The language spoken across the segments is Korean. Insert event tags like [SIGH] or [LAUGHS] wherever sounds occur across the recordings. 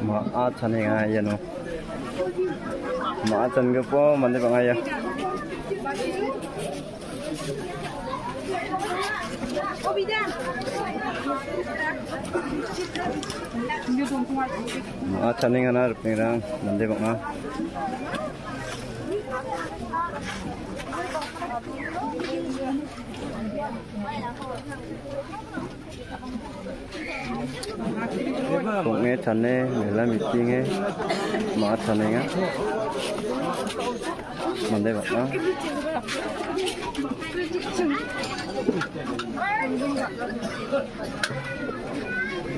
mà ăn chân hình ai vậy nó mà ăn chân cái phố mình đi bằng ngay vậy mà chân hình anh rụp này ra mình đi bằng á Hãy subscribe cho kênh Ghiền Mì Gõ cũng nghe thằng này để làm việc chi nghe mà thằng này á mình đây vậy đó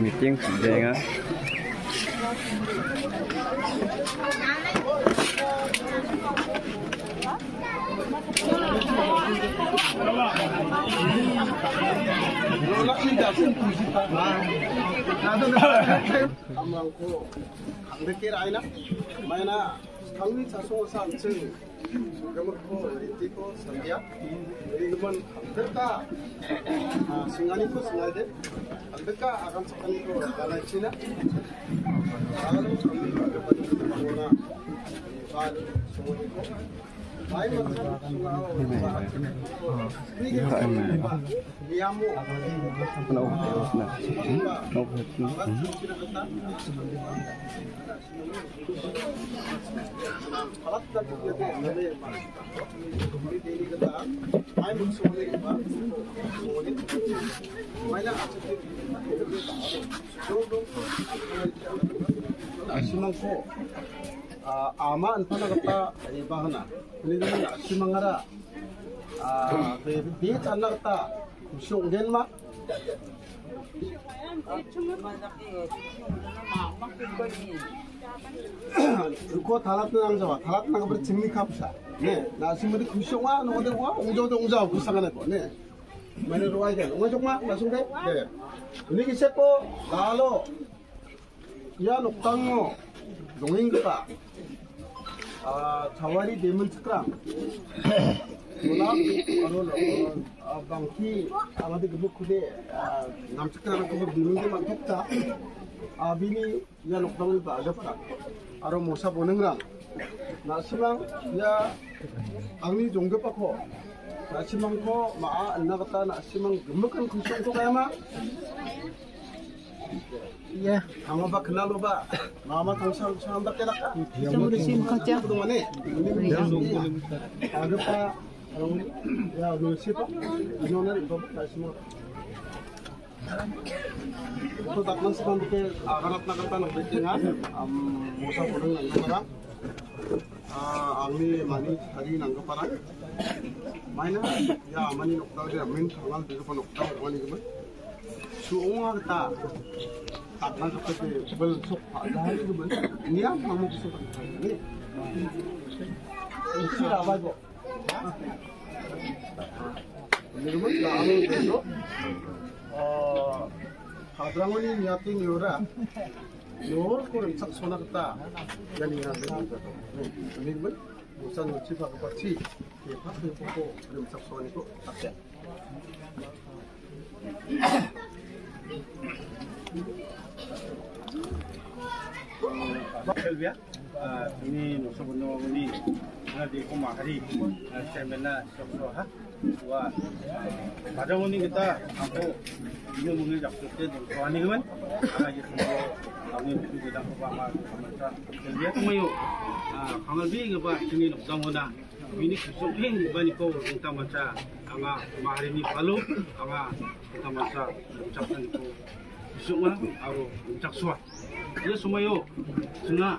mì chiên chỉ đen á Thank you. ह म 나ो 강대 깨라 아이나 마이나 강민 자송사 안층 그러므로 리티코 선디야 이번 강대가 승관이고 승관이데 강대가 아감 석관이고 달라치나 아감 석관이고 강민이고 강민이고 महिला 아, 아마 a a 나 t a n a g a t a ibahana k u n i 나 a n a simangara bi tanagata shungden ma 그거 달았던 남자와 달았던 남자보다 증리카부사 네나 지금도 금시영화 너가 되고 옹자도 옹자 불쌍하 애고 네 많이 들어와야 돼 옹자 정말 나 송대 네 분위기 쎄고 나로 야 녹당어 농인그다 আ ছ わり দেমেন্স কাম গোলা অরুণ অরুণ আ বঙ্কি আমাদে গোক খুদে নাম চক্রানা খুব বিনন্দ মক্তা আ বিনি যা লকডাউন পা গপা আর মোসা বনুংরা নাছলাং ইয়া আংনি জংগে পাখো রাছিমংখো মা আলগতা নাছিমং গমকন খুসুংখো কায়মা iya pak kenal lo pak mama tang sang sama ba kira ka jamu di sim ka cha nih mane ada pak aga pa ang ya no si pa ano na ba ba simo to takman sa bandike agarap na kanta ng bitingan am musa po ng parang आंनि मानि थारि नांगौ पारा माइना या मानि नखदाव जे मेन थांगाल बेखौ नखदाव मानि गोमोन सुङा ता हाँ कते बल सो हाल के बल निया मामो को सो नहीं उसकी आवाज को निर्मल लालो देखो हादरामनी नियाती नियोरा नियोर को इच्छा सोना करता यानी यहाँ देखो निर्मल 우선 우치파가 같이 예, 파스를 뽑고 그럼 접수하니고 딱대 Selvia, ah, ini nusuk nusuk ini, mana ah, di kuma hari kuma, ah, saya mana lah, sok sok ha, wah, pada moni kita, aku ini moni jatuh ke dalam kawan ni kan, ada di sini, kami pun kita kuma sama sama, Selvia, kuma yuk, kami bi ngapa ini nusuk nusuk na, ini kusuk ping bani kau kita macam, anga mahari ni palu, anga kita macam ucapkan itu. Kusuk mana? Aku ucap suah. यह समय हो जुना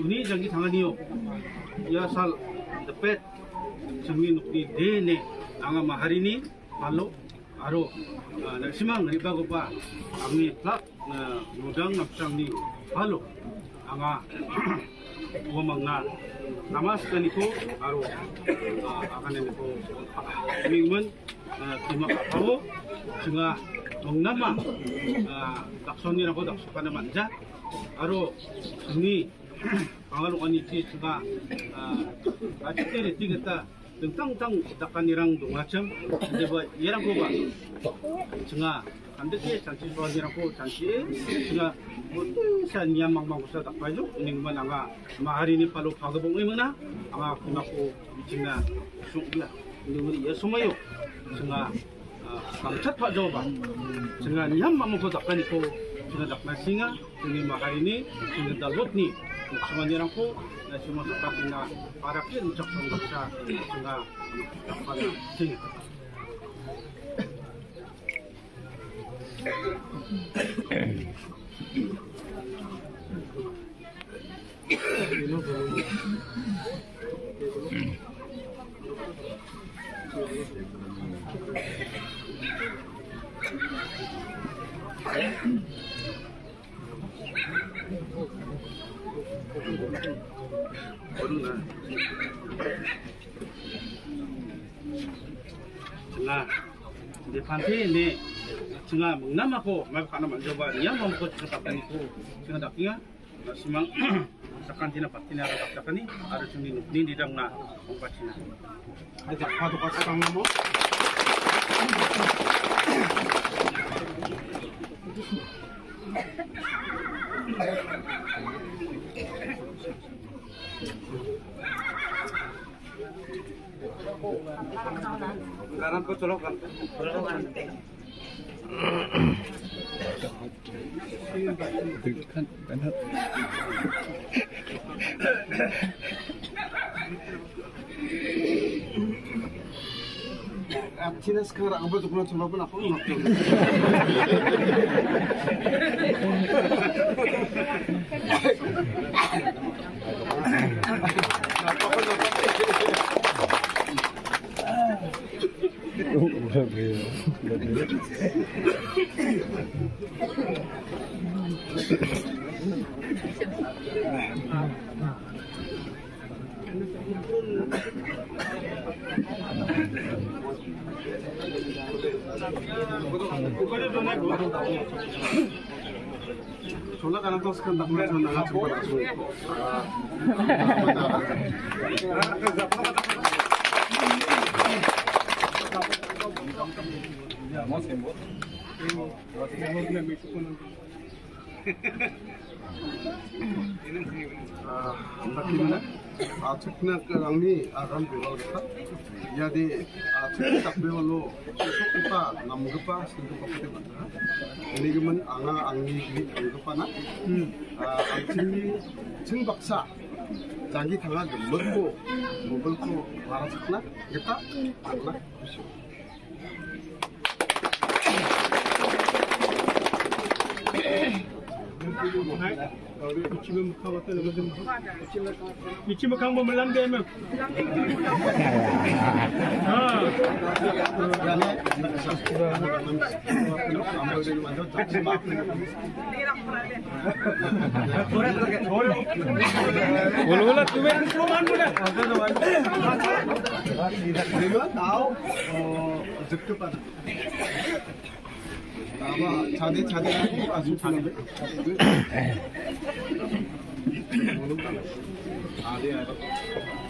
उन्हीं जंगी थांगानी हो यह साल दपेट जंगी नुकनी दे ने आंगा महारी ने मालो आरो नरसिमां रिबा गोपा आंगनि क्लब नुदां नपचांनि फालो आंगा वमांगना 나마스카니코 바로 아가네니코 미음은 김학하고 증아 동남아 낙선이라고 낙 d 하는 s o 바로 a k 방 dakso ka naman d y 땅땅 닭간이랑 동화점 이제 뭐 얘랑 고가 증아 반드시 잔치 소환이라고 잔치 증아 뭐산 이한망망 구사 닭발죠 은행만 아마 마하리니 팔로 파거봉이면나 아마 그만고 미친나 죽이 근데 우리 예수마요 증아 kamchat pak jawa dengan yang mamu kotakan ko dengan dak ini dengan maka ini dengan dalut ni semua nyerang ko dan semua suka dengan para kia mencak sangsa dengan pada sing Thank you. cenga di panti ini cenga mengnam aku mau karena mencoba dia mau ikut kesatuan itu cenga dakinya nah, semang tekan tina patina ada tak harus ada sini nukni di dangna patina ada kata kata kamu kanan kok colok kan? Colok kan? Kan kan Aptina sekarang apa tuh kalau [LAUGHS] colok pun aku nggak tahu. Solo ganan dos candapulas en la Thank you. 척나가랑니 아람 돌아가다 야디 척탁배월로 속다 남급바 생각밖에 만나 내기면 앙아 앙니 기 당급바나 앙친니 청박사 자기 당한 거 먹고 먹을 거 말아서 하나 이겠다 안나 그렇죠 İçime mukavata demedim. İçime kan mı lan diyemem. Ha. बोलो बोलो तुम्हें इसको मान बोला नाव जिप्टू पाना 아마 자대 자대 아주 자대. [COUGHS] [COUGHS] 아, 네, 알겠습니다.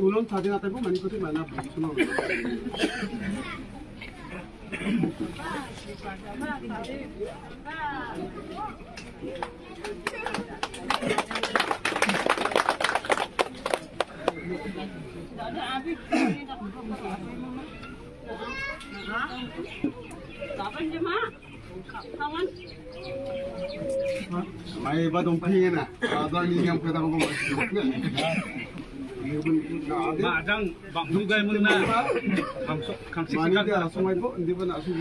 ulun tadi kata bu mengikuti mana bu semua Thank you. ba đồng kia nè rồi đi nhầm cái ờ, tao không ờ, ờ, mà răng bằng lúc gây mưng nè bằng số kháng sinh các cái số mấy bộ đi bên nào số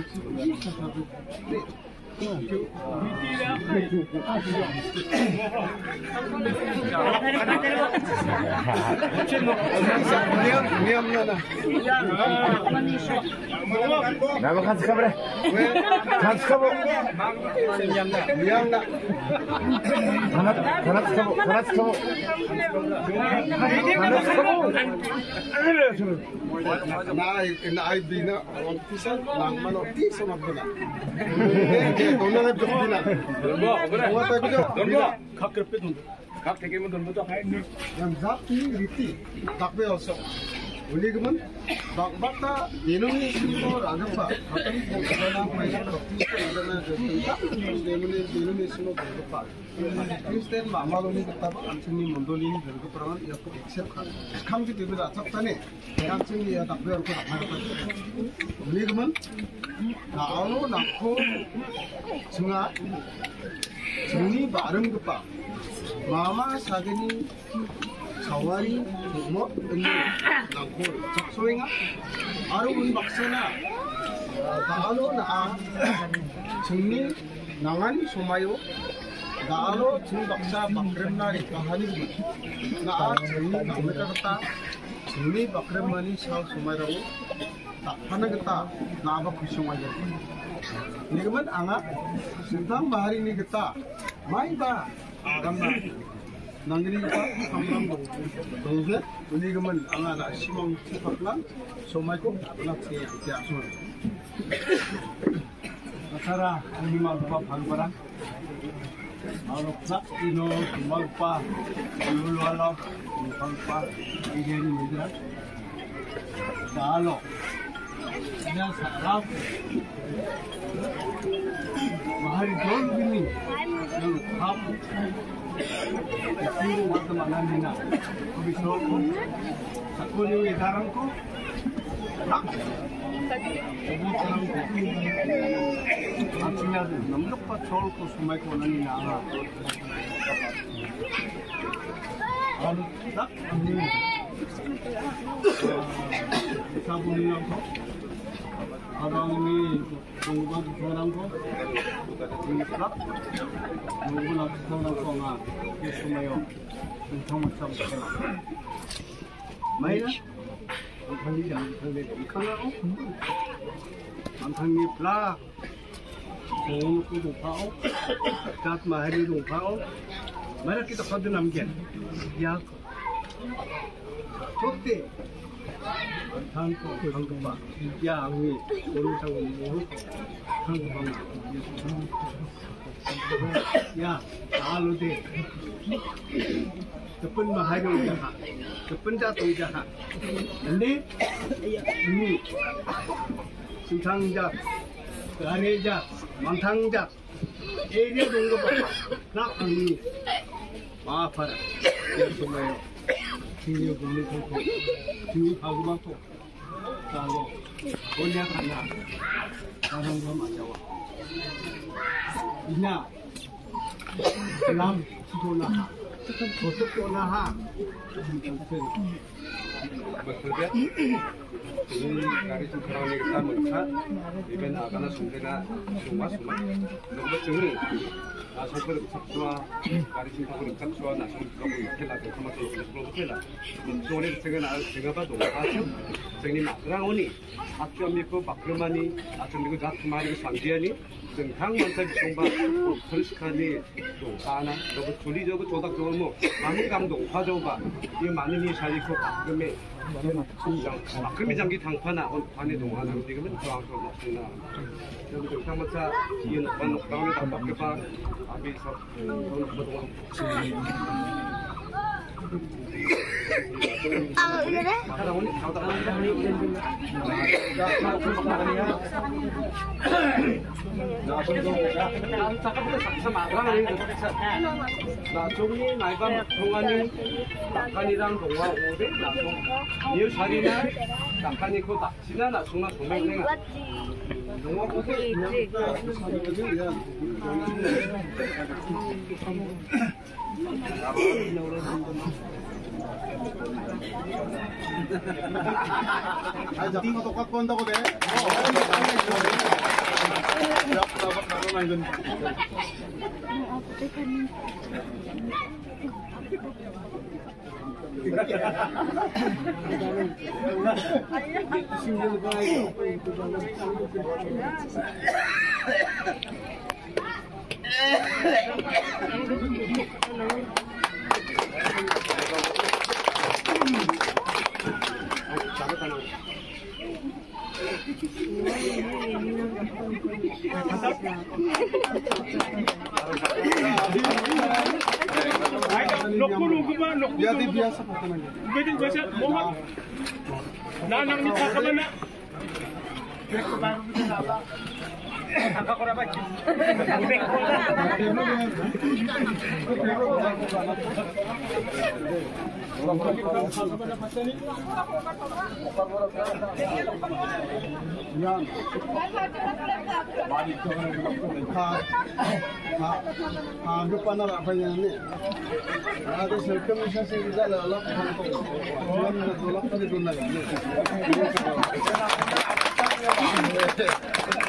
Nggak bakal sekabret. 夏かぼ。やんな。小夏かぼ、小夏かぼ。小夏かぼ。Nej, nej, dina kompisar namn och det som har blivit. De har blivit dina. De har blivit dina. De har blivit dina. Kak tekimu dundu tak. Yang zat ini riti, tapi also. 올리금은 막박다 예능이 심고 라격파 가끔 보다나 보이서 그러나 그러니까 때문에 예능이 심고 라박파 그때 마마로니 갔박가 안층이 몬돌리니 들박 그러면 이렇게 액셉 가 강지 되면 아깝다네 대학생이 야 답변 그 답변 올리금은 나로 낳고 중아 중이 바름 급박 마마 사근이 저와리 뭐 angkol. Saksoy nga, araw un baksa na. Daalo na ang singin, nangan sumayo, daalo sing baksa bakrem na ikahanig ba. Naan singin na umitarta, singin bakrem mani sa sumayo, takpanagata na abak sumayo. Nigman anga, sintang bahari ni kita, may ba, agam na. nangripa samlam do doge uni gaman anga da simang pakla somai ko pakla se ya so asara ani ma ba phang para aro sa ino mal pa lul wala phang pa ige ni midra dalo ya sara mahari don bini ham 이 지금 만큼 안 합니다. 거기서 자꾸리 사람 거 오버처럼 아침에 남력과 저울고 숨을 거는 나라 아딱 사분이랑 더 아버님이 공부가 태어난 거, 공부가 공부나 태어난 거가 예수마요. 정말 참 대박. 마이나? 안탕이 안탕이 이카나고 안탕이 플라 공부도 높아오 갓 마을이 높아오 말할 게더 커도 남게 야 좋대 한국 한국방 야위 오른쪽으로 한국방 야 알로데 तपन महारे जहा तपन जातो जहा 근데 이미 수상자 가네자 망탕자 에리어 동거 봐 나니 마파라 예수마요 青牛公没偷，青牛跑五百步，咋个？我今天看的，他他们怎么教啊？你呢？冷，多冷啊！多冷啊！我这边。इन कार्यक्रम कराउने काम हुन्छ इ भ े수와 가르친 부분 잡수와 나서들 이렇게라 그만 또 그렇게라 아, 제가 나 제가 봐도 아주 저기 나라오니 아주 믿고 박그만이 아주 믿고 잡수만이 상지하니 정당 원탁 공부 솔직하니 또 사나 너무 줄이 저거 조닥 저거 뭐 많은 감동 화조가 이 많은 이 살리고 박그만 아, 그비 장기 당파나 관이 동안 지금은 저항하고 없으나 여기 등상마차 이은 반 다음에 당밖에 봐 아비 섭 그런 동안 아 그래? 나종이 말반 동안이 낙한이랑 동화 오대 나종 이웃 자리나 낙한이 그 낙지나 나종만 동맹생 동화 오대 그냥 Ay, dapat matukat po ang dako de. Dapat dapat naroon na yun. Single guy. Jadi biasa Pak teman. Jadi biasa Muhammad. Nah, nang ni Pak teman. Baru kita apa? টাকা করে আবার কি Thank you.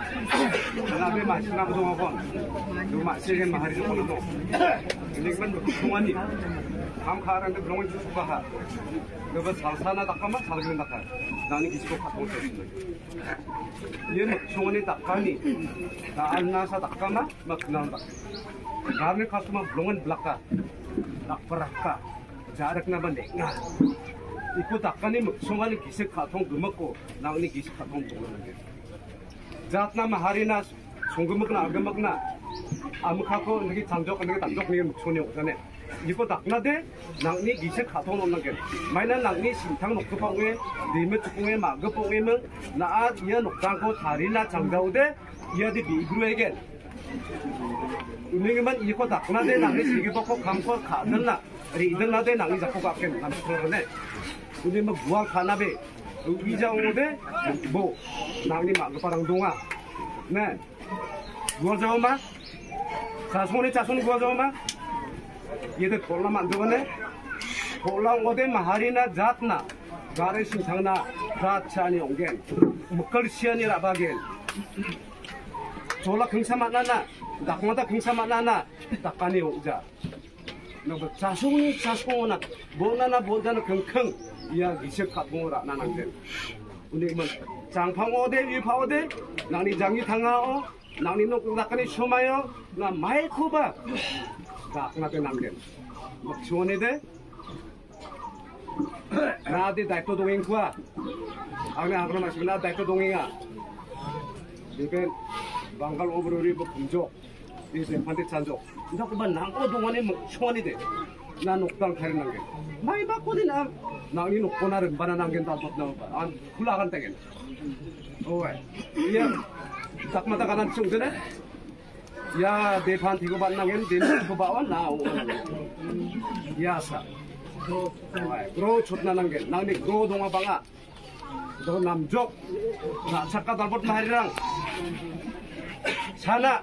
Nah, be masih nak berdoa kon. Dua masih kan mahari tu pun dong. Ini kan berdoa ni. Ham kahar anda berdoa itu suka ha. Lepas salsa na takkan mas salsa na takkan. Nani kisi ko takkan tu. Ye berdoa ni takkan ni. Nah, anna sa takkan na mak nang takkan. Kahar ni khas tu mak berdoa belaka. Tak peraka. Jarak na bandek. Nah. Ikut takkan ni mak sungai ni kisi katong dumak ko. Nang ni kisi katong dumak. jatna maharina sunggumakna agamakna amkhako ngi tanjok ngi tanjok ngi chuni usane 이거 낙나데 낙니 기세 카토 놓는 게 마이나 낙니 심탕 놓고 봉에 리메 축봉에 마그 봉에면 나아 이야 녹장고 다리나 장다우데 이야디 비그루에게 은행에만 이거 낙나데 낙니 시기 벗고 감고 가는나 리들나데 낙니 잡고 가게 감고 그러네 근데 뭐 무한 가나베 위장우대뭐 나니 막그파랑 동아 네 구워줘마 자손이 자손이 구워줘마 얘들 볼라 만들었네 볼라온 거대 마하리나 잣나 가래 신상나 라치아니 온겐 먹걸시안이라 바겐 졸라 경사 만나나 나공하다 경사 만나나 낙관이 오자 누그자손이자손오나 뭐나나 본다는 킁킁 이야기 적합봉으로 나는데 우리 뭐 장팡오대 유파오대 나니 장이 당하오 나니 놓고 나까니 쇼마요 나 마이코바 나까나게 남겨뭐 시원해대 나한테 다표 동행 과아 아니 아그나 마시고 나다표 동행아 이건 방갈 오브로리 뭐 공조 이제 반대 찬조 자꾸만 남고 동안에 뭐 시원이 돼나 녹당 다른 난게 많이 바꾸니 나 나이 녹고 나를 바나 난게 다 덮나 안 굴라간 때게 오해 이야 딱마다 가난 충전해 야 대판 뒤고 반나게 내판그 바와 나오 야사 그로 쳤나 난게 나니 그로 동아 방아 너 남족 나 착가 달못 말이랑 사나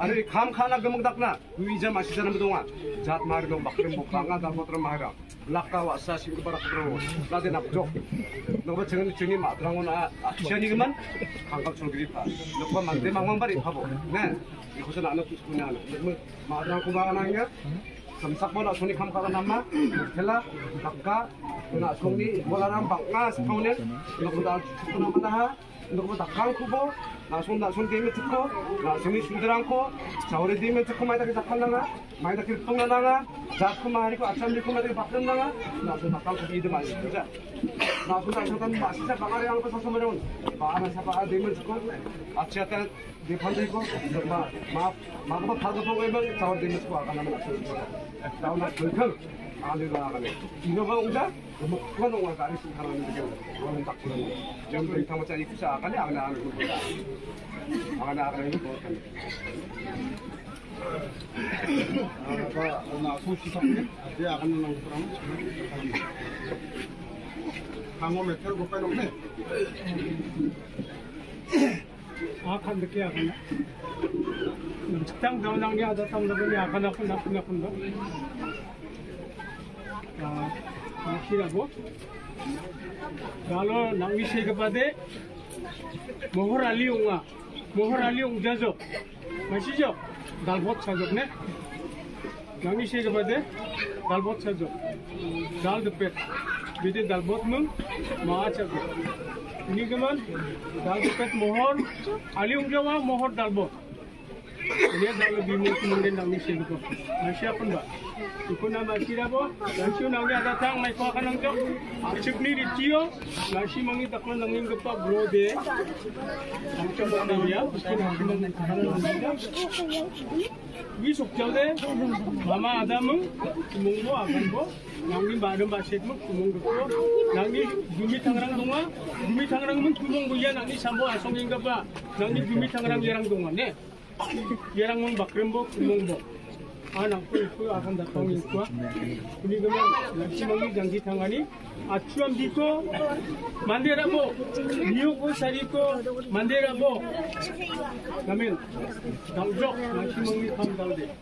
아니 감카나 금덕나 위자 마시자는 동안 잣 마르도 막그름 목방아 다못들 마라 락가와 사시고 바라 그러고 나대 납족 너가 정은 중이 마드랑오나 아시아니그만 강갑 졸그리파 너가 만대 망원바리 파보 네 이곳은 안 얻고 싶으냐 뭐 마드랑고 마가나냐 s a m s 손이 감 o 가남 suni kam kala nama hela bakka na songi bola 나손나손 대면 듣고 나 정이 숨들 않고 자 우리 대면 듣고 마이 다그 잡판나가 마이 다그 뽕나나가 자꾸마 하리고 아참 믿고 많이 바쁜나가 나손 나까 고기 이득 많이 쓰자 나손 나 저단 마시자 방아리 하는 거 사서 말하면 마나 사바 대면 듣고 아치 아까 내 판들고 마마 마가 파도 보고 이번 자원 대면 듣고 아가 나면 나손 나오나 불평 아가나가네 이너가 온다 너무 크가 농가 가리 좀 하라는 게 그거는 딱 그런 거 정도 이 타마 짜리 쿠차 아가네 아가나 음, 아가는 거 아가나 아가는 거 아가 나 소시상네 아제 아가는 가 그럼 방어에 가고 빼놓네 아칸 늦게 아가나 직장 전가이아저가 한다더니 아가나 가나 혼나 혼나 রাখি রাখবো ভালো নামি সেগাবাদে মহর আলি ওঙা মহর আলি ওংজা জব নে নামি সেগাবাদে ডালভত সাজব ডাল দে পেট বিদে ডালভত মুং মা চাজব ইনি কেমন ডাল Ini adalah lebih mungkin mungkin dalam misi itu. Masih apa mbak? Iku nama kira bo, masih nangnya ada tang, masih akan nangkep. Asyik ni di cio, masih mangi takkan nangin kepa bro de. Macam mana dia? Mesti nangin nangin sok jauh deh, mama ada mung, mung bo akan bo, nangin badan basit mung, mung kepo, nangin gumi tangrang tunga, gumi tangrang mung kumung buya nangin sambo asong ingkapa, nangin gumi tangrang yerang tunga ne. 얘랑 뭐 막그런복 구멍 아나 꿀꿀 아간다 똥이구와 우리 그만 열심히 장기 탕하니 아추함 있고 만대라뭐 미역고 살 있고 만대라뭐 그러면 당족 나시 먹니 탐 달대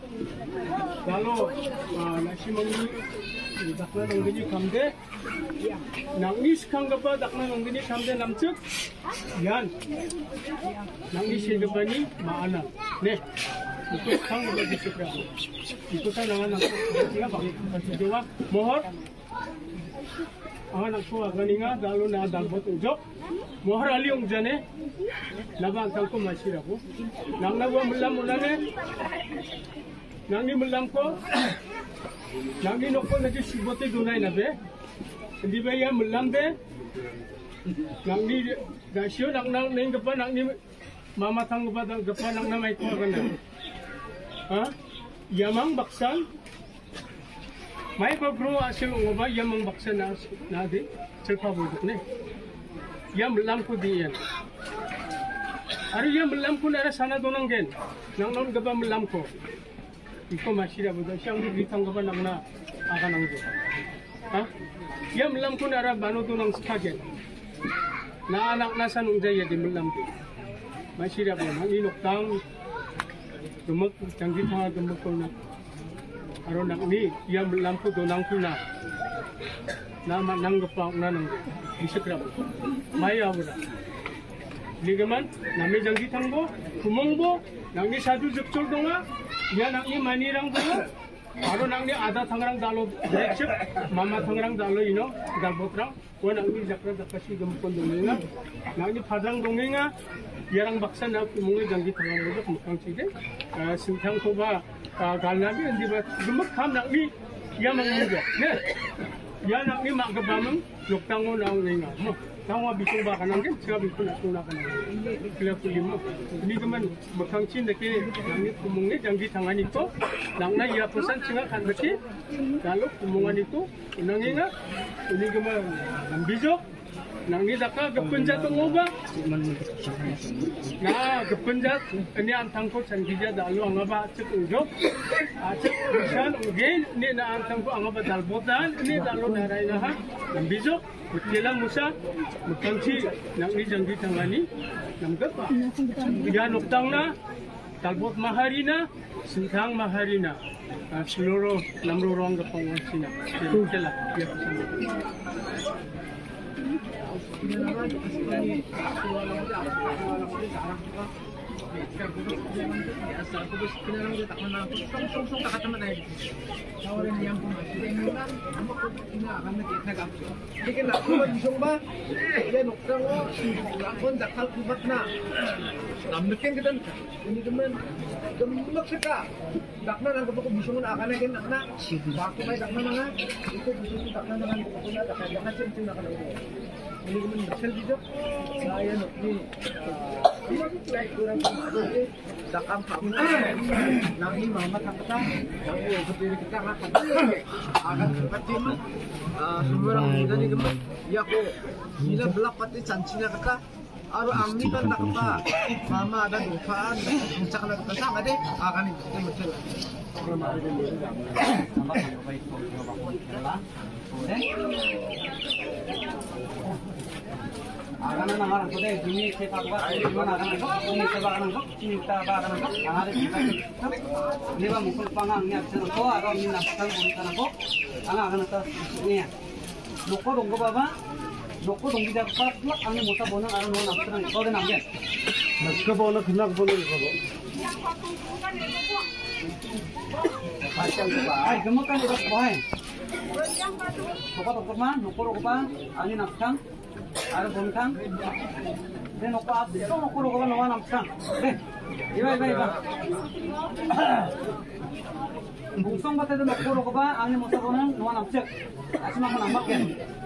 나로 아 나시 먹니 dakna nonggini kamde nangni sikhanggaba dakna nonggini kamde namcuk yan nangni sedebani maana ne itu sikhanggaba disipra itu kan nangan nangku jawa mohor Ahan aku aganinga dalo na dalbot ujok mohor ali ungjane nabang tangko masih aku, gua mulla mulla ne nang melangko nang nokko nagi subate donai nabe di ya mulambe nang ni dasyo nang nang neng gapa nang ni mama tang gapa tang nang na itu ko kana ha yamang baksan mai ko pro asil ngoba yamang baksan na nadi di serpa buduk ne yam lamku diyan Aru yang melamku nara sana donang gen, nang nom gapa melamku. Ikaw masirabuda siyang gitang ka pa nang na akanang Diyos. Ha? Yam bano to ng spaghetti. Naanak na di malam ko. Masirab na ang inok tang dumag tanggit mga dumag ko na aron nak ni yam lam ko Maya wala. Ligaman, Yan ang imanirang dalo. Aro nang ni ada tangrang dalo. Next mama tangrang dalo ino galbotrang. Wan ang ni zakra dakasi gampon duminga. Nang ni padang duminga. Yarang baksa na kumungay dangi tangrang dalo kumukang sige. Sintang ko ba galnabi hindi ba gumak kam nang ni yamang mugo. Ne. Yan ang ni magabamang luktangon ang linga mo. Tao bisa bisyo ba kanang kan? Sabi ko na kung nakanang. Kaya ko limo. Hindi ka janggi tangan nito. Lang na yapasan siya nga kanbati. Lalo kumungan nito. Unangin nga. Hindi ka nang ah, kan? ha? lah, ni zaka gapun ja to ngoba na gapun ja ni an ko chan gija dalu anga ba chuk jo a chuk shan ni na an tang ko anga dal bo ni dalu na rai na ha bi musa mukam chi nang ni jang tangani thanga ni nam ga pa ya nok Maharina, Sintang Maharina, ah, Seluruh Namro Rong Gepong Wansina. Terima kasih. Tapos kailangan ko takman saya ini dakang kami mama berdiri akan semua orang ya Mama ada kita Akan ಆಗನ ನಾನು ಅನ್ಕೋದೆ ಭೂಮಿ ಕ್ಷೇತ್ರ ಜೀವನ ಆಗನ ಭೂಮಿ ಕ್ಷೇತ್ರ ಆಗನ ಚಿಂತ ಆಗನ ಆಹಾರ ನೀವ ಮುಕುಲ್ ಪಾಂಗ ಹಂಗೆ ಅಕ್ಷನಕೋ ಆಗ ನಿನ್ನ ಅಕ್ಷನ ಬಂತನಕೋ ಅಲ್ಲ ಆಗನ ನೀ ನೊಕ್ಕೋ ದೊಂಗ ಬಾಬಾ ನೊಕ್ಕೋ ದೊಂಗಿ ಜಾಗಪ್ಪ ಹಂಗೆ ಮೊಟ್ಟ ಬೋನ ಆಗ ನೋಡ ಅಕ್ಷನ ಇಕೋದೆ ನಮಗೆ ನಕ್ಕ ಬೋನ ಖನ್ನಕ ಬೋನ ಇಕೋದು Ay, gemuk kan udah sekolah. Sobat teman, nukur apa? Angin nafkah. আৰু বুমখান নকৰ নাম চাং দে ইবা ইবা ইবা বুংচং পাতে নকৰ নাম চাং আছে number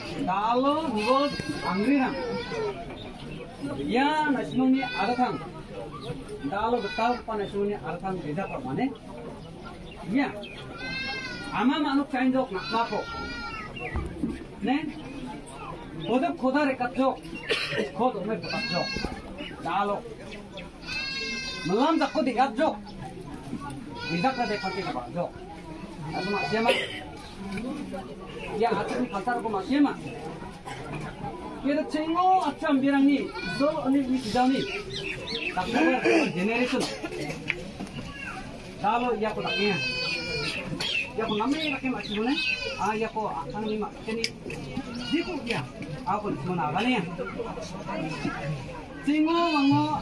Carlo was angry. Yan Ashmuni Arathang. Dalo Gutav Panashuni Arathang Veda Pramane. Yeah. Ama Manuk Chandok Nakmako. Ne? Bodak Khoda Rekatjo. Khod Ume Botakjo. Dalo. Malam Dakodi Yadjo. Veda Kade Pati Kabajo. Asma Siamak. 야, 아침에 가사로 고마 시에마. 얘도 쟁어, 아침 비랑니, 너, 언니, 우리 기자니. 닥터가, 제네레이션. 다음, 야코, 닥터야. 야코, 남매, 이렇게 마치고네. 아, 야코, 아침에 마치니. 지구, 야. 아, 그, 뭐, 나가네. 쟁어,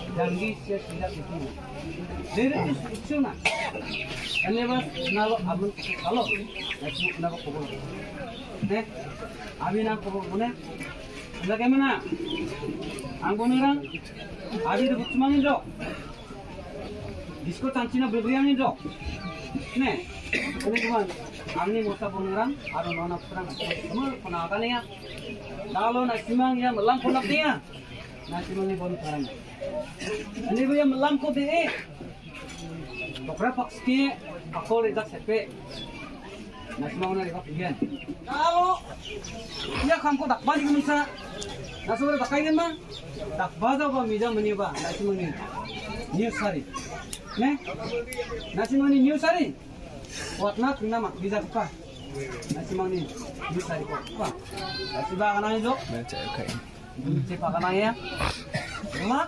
dangi tidak ditiru. Jadi itu lucu nak. Ini nalo abun kalau itu eh, nak kubur. Nih, abis nak kubur mana? Anda kemana? Angkut orang, abis itu cuma nih dok. Disko tancina berberian nih Nih, ini cuma. Amni mota bunurang, aru nona putrang, semua penakalan ya. Kalau nak simang ya, melang punak Ani ya melam ko be. Tokra pakski akol idak sepe. Nas mau na dikap pian. Kau ya kamu tak dak bani kumisa. Nas mau dak kain ma. Dak bada ba mija mani ba. Nas mau New sari. Ne? Nas mau ni new sari. Watna kuna mak bisa kupa. Nas mau ni new sari kupa. Nas ba kana ni dok. Nas okay. ya. Mak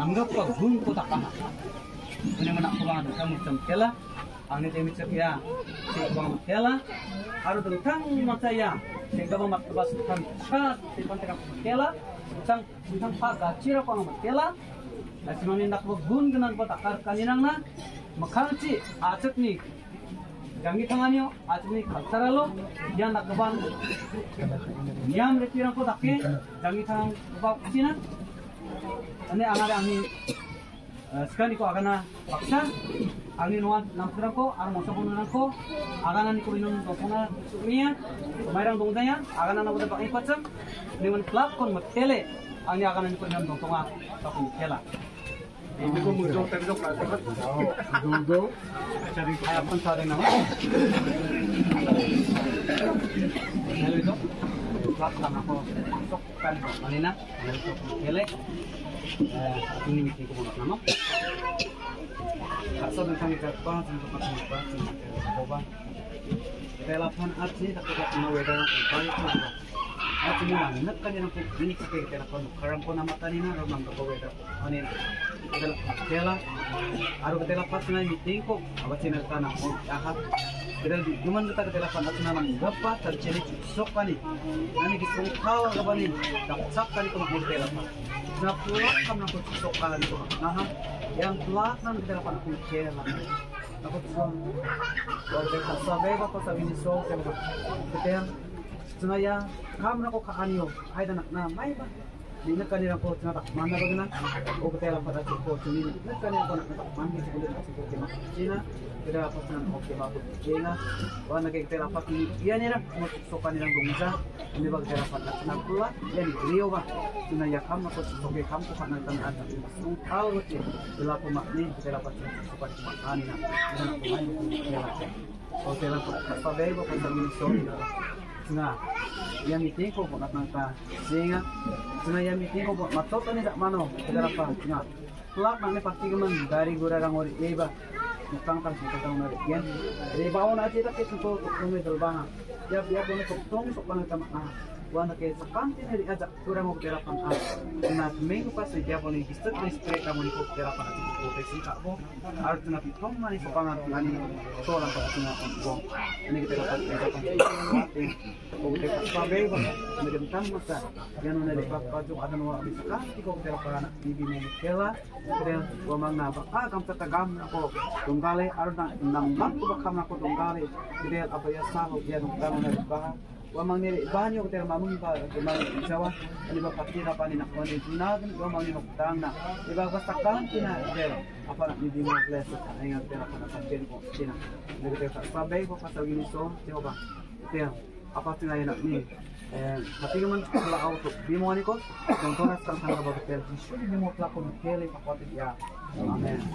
ನಮ್ಗೆ ಭೂಮಿ ತಪ್ಪ ಮನೆ ಮನ ಕುಲ ಮುಚ್ಚಮ್ ಕೇಳ ಅವನಿ ತೆಮಿ ಚಕಿಯ ಸಿಗಬ ಕೇಳ ಆರು ದುಂಕಂ ಮಚಯ ಸಿಗಬ ಮತ್ತ ಬಸ್ ಕಂ ಚಾತ್ ಸಿಗಂತ ಕಂ ಕೇಳ ಉಚಂ ಉಚಂ ಫಾ ಗಾಚಿರ ಪನ ಕೇಳ ಲಕ್ಷ್ಮಣಿ ನಕ್ಬ ಗುನ್ ಗನನ್ ಬತ ಕರ್ ಕನಿನಂಗ ಮಖಾಂಚಿ ಆಚಕ್ನಿ gangi tangannya atmi khalsara lo yang nak keban niam retirang ko takke gangi tangan kubak kusina ane angare angin sekali ko agana paksa angin nuat n a m p r a ko ar mosa ko nuat ko agana ni ko inon dokonga sukmiya mayrang d o n g d a y a agana na bodo pakai pacam dengan c l a b kon matele angin agana ni ko inon dokonga tapi kela ini ko mujo terjo pelajar dodo cari ayam pun sare nama Hello, platform ako masok kan kanina nalito ko tele ini miki ko mga namo kaso na kami ka pa sa mga pagkakas sa telepon at ni sa kaya weda ng bayo ko at ini sa telepon karam ko na mata ni mang ko weda ko telepon tela aro telepon na meeting berarti duman kita ke telepon aku nama ngapa terjadi sok kali nani disuruh kau apa nih tak sak kali tuh mau telepon nah pulang kamu nak sok kali tuh nah yang pulang nanti telepon aku cela aku tuh kalau kita sabai apa sabi ini sok telepon kita Sunaya, kamu nak kau kaanyo, ayat anak nama, mai bah. నిన్న కానీ నాకు వచ్చిన మన రోజున ఒక తేలా పద చెప్పవచ్చు నేను నిన్న కానీ నాకు మంది చెప్పలేదు చెప్పొచ్చిన ఈయన ఇలా పక్కన ఓకే బాబు ఈయన వాళ్ళకి తేలా పక్కన ఈయన సోపాని రంగు ఉందా ini bagi cara pandang senang pula dan beliau bah cina ya kamu kau sebagai kamu kau pandang tanah ada langsung tahu sih bila pemakni kita dapat dapat makanan dan pemain kita dapat kalau kita dapat apa baik apa kita minum sorry mano が闇天候もなかなか全員が闇天候もまととにだまのくだらぱが pelak nane pasti kemen dari gura rang ori eba mukang kan kita tahu nari kian eba on aja tak kesuko kumi terbang ya biar dong sok tong sok banget sama wanda que essa parte ne kurang mau kita lakukan apa na minggu pas dia boleh gistet nih spray kamu nih kita lakukan itu potensi kak bo harus tuh nanti kamu nih sopangan nih soalan pada tengah kamu ini kita lakukan kita lakukan kau kita pakai ini kita tamu sa yang nuna di pak baju ada nuna bisa kasih kau kita lakukan bibi mau kela kemudian gua mana bakal kamu tertegam aku tunggale harus nang nang nang tuh bakal aku tunggale kemudian apa ya sahur dia nung tamu nih wamang nili banyo ko terma mong ba gumang isawa ani ba patira pa ni nakon ni tunagin wamang ni noktang na iba basta kan tina der apa na ni dimo class ay ang tera pa na patira ko tina nagte sa sabay ko pa tawin so te ba tiyo apa tina yana ni eh pati man kala auto bimo ani ko tontonas kan sa ba hotel sure bimo plakon kele pa ko tiya amen